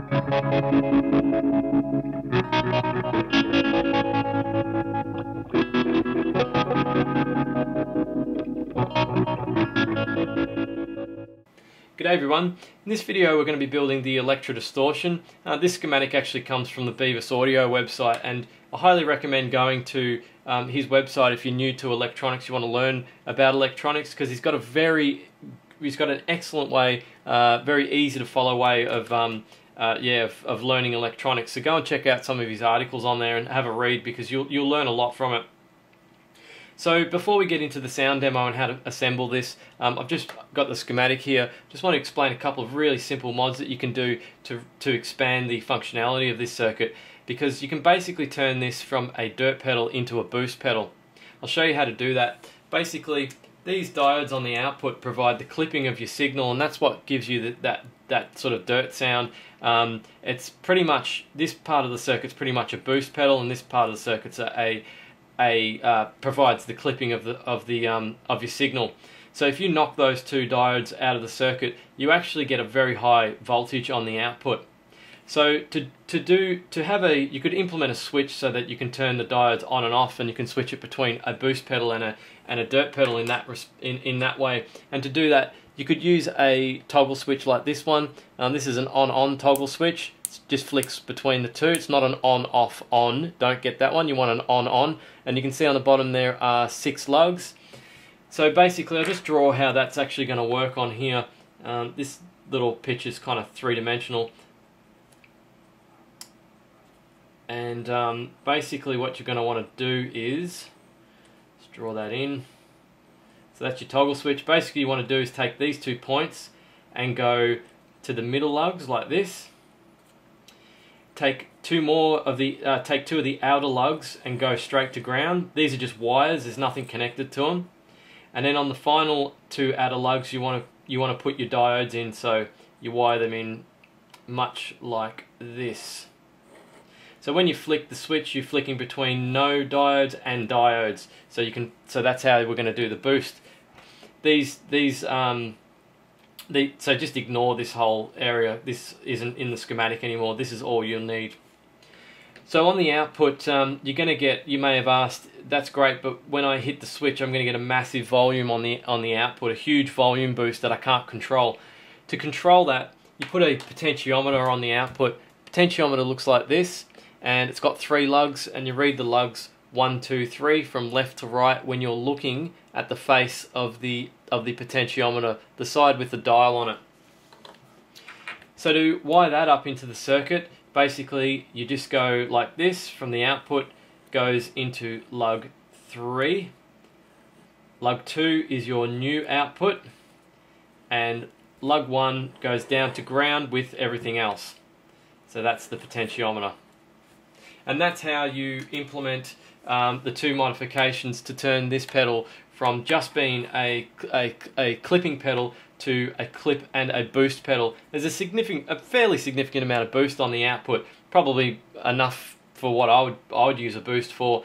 G'day everyone, in this video we're going to be building the Electra Distortion. Uh, this schematic actually comes from the Beavis Audio website and I highly recommend going to um, his website if you're new to electronics, you want to learn about electronics because he's got a very, he's got an excellent way, uh, very easy to follow way of um, uh, yeah, of, of, learning electronics. So go and check out some of his articles on there and have a read because you'll, you'll learn a lot from it. So before we get into the sound demo and how to assemble this, um, I've just got the schematic here. Just want to explain a couple of really simple mods that you can do to, to expand the functionality of this circuit because you can basically turn this from a dirt pedal into a boost pedal. I'll show you how to do that. Basically, these diodes on the output provide the clipping of your signal and that's what gives you the, that, that sort of dirt sound. Um, it's pretty much, this part of the circuit's pretty much a boost pedal and this part of the circuit's a, a uh, provides the clipping of the of the um, of your signal. So if you knock those two diodes out of the circuit, you actually get a very high voltage on the output. So to to do to have a you could implement a switch so that you can turn the diodes on and off, and you can switch it between a boost pedal and a and a dirt pedal in that in in that way. And to do that, you could use a toggle switch like this one. Um, this is an on-on toggle switch It just flicks between the two. It's not an on-off-on. Don't get that one. You want an on-on. And you can see on the bottom there are six lugs. So basically, I'll just draw how that's actually going to work on here. Um, this little pitch is kind of three-dimensional. And um, basically what you're going to want to do is, draw that in. So that's your toggle switch. Basically, you want to do is take these two points and go to the middle lugs like this take two more of the uh, take two of the outer lugs and go straight to ground. These are just wires. There's nothing connected to them. And then on the final two outer lugs, you want to you want to put your diodes in. So you wire them in much like this. So when you flick the switch, you're flicking between no diodes and diodes. So you can so that's how we're going to do the boost. These these um, the, so just ignore this whole area. This isn't in the schematic anymore. This is all you'll need. So on the output, um, you're going to get, you may have asked, that's great, but when I hit the switch, I'm going to get a massive volume on the, on the output, a huge volume boost that I can't control. To control that, you put a potentiometer on the output. Potentiometer looks like this, and it's got three lugs, and you read the lugs one, two, three from left to right when you're looking at the face of the of the potentiometer, the side with the dial on it. So to wire that up into the circuit, basically you just go like this from the output goes into lug 3. Lug 2 is your new output and lug 1 goes down to ground with everything else. So that's the potentiometer. And that's how you implement um, the two modifications to turn this pedal from just being a, a, a clipping pedal to a clip and a boost pedal. There's a significant, a fairly significant amount of boost on the output, probably enough for what I would I would use a boost for.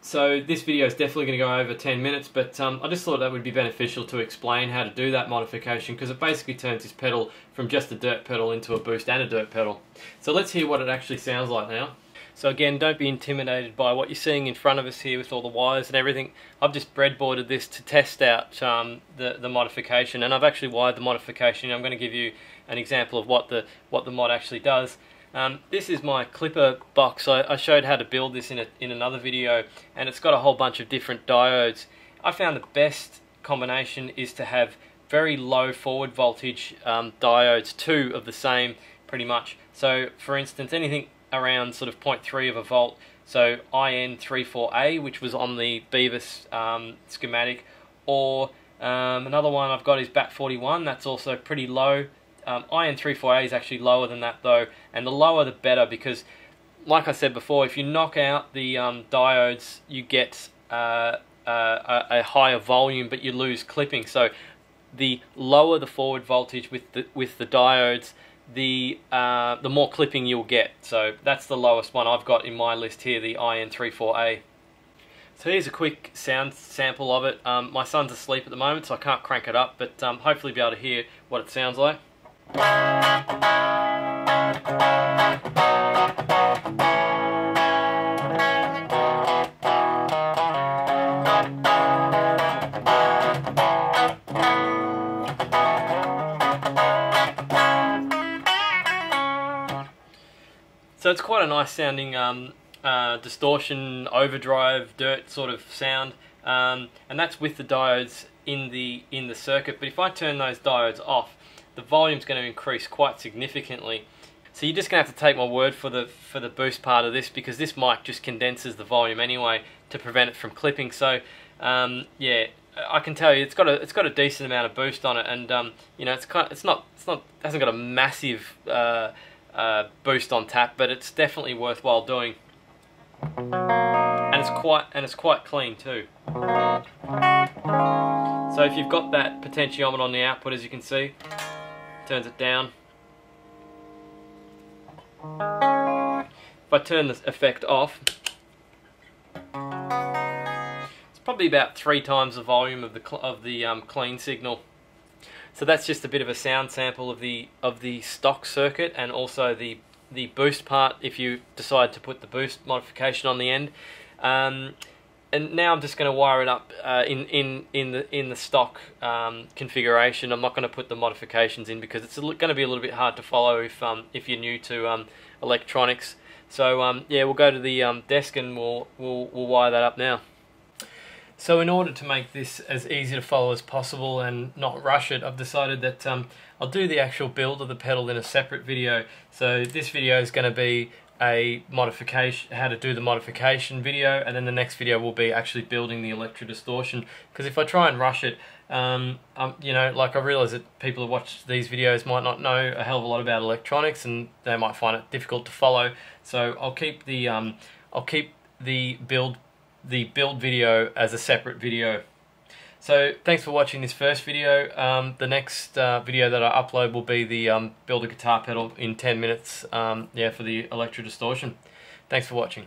So this video is definitely going to go over 10 minutes, but um, I just thought that would be beneficial to explain how to do that modification because it basically turns this pedal from just a dirt pedal into a boost and a dirt pedal. So let's hear what it actually sounds like now. So again, don't be intimidated by what you're seeing in front of us here with all the wires and everything. I've just breadboarded this to test out um, the, the modification and I've actually wired the modification. I'm going to give you an example of what the, what the mod actually does. Um, this is my clipper box. I, I, showed how to build this in, a, in another video and it's got a whole bunch of different diodes. I found the best combination is to have very low forward voltage um, diodes, two of the same pretty much. So for instance, anything around sort of 0.3 of a volt. So IN34A, which was on the Beavis um, schematic, or um, another one I've got is BAT41. That's also pretty low. Um, IN34A is actually lower than that though, and the lower the better because, like I said before, if you knock out the um, diodes, you get uh, uh, a, a higher volume, but you lose clipping. So the lower the forward voltage with the with the diodes, the uh, the more clipping you'll get. So that's the lowest one I've got in my list here, the IN34A. So here's a quick sound sample of it. Um, my son's asleep at the moment, so I can't crank it up, but um, hopefully be able to hear what it sounds like. So it's quite a nice sounding um, uh, distortion, overdrive, dirt sort of sound, um, and that's with the diodes in the in the circuit. But if I turn those diodes off, the volume's going to increase quite significantly. So you're just going to have to take my word for the for the boost part of this because this mic just condenses the volume anyway to prevent it from clipping. So um, yeah, I can tell you it's got a it's got a decent amount of boost on it, and um, you know it's kind of, it's not it's not it hasn't got a massive uh, uh, boost on tap, but it's definitely worthwhile doing. And it's quite and it's quite clean too. So if you've got that potentiometer on the output, as you can see, turns it down. If I turn the effect off, it's probably about three times the volume of the of the um, clean signal. So that's just a bit of a sound sample of the of the stock circuit and also the the boost part if you decide to put the boost modification on the end. Um, and now I'm just going to wire it up uh, in in in the in the stock um, configuration. I'm not going to put the modifications in because it's going to be a little bit hard to follow if um, if you're new to um, electronics. So um, yeah, we'll go to the um, desk and we'll we'll we'll wire that up now. So in order to make this as easy to follow as possible and not rush it, I've decided that um, I'll do the actual build of the pedal in a separate video. So this video is going to be a modification, how to do the modification video, and then the next video will be actually building the Electra Distortion. Because if I try and rush it, um, um, you know, like I realize that people who watch these videos might not know a hell of a lot about electronics, and they might find it difficult to follow. So I'll keep the um, I'll keep the build the build video as a separate video. So thanks for watching this first video. Um, the next uh, video that I upload will be the um, build a guitar pedal in 10 minutes um, yeah, for the Electra Distortion. Thanks for watching.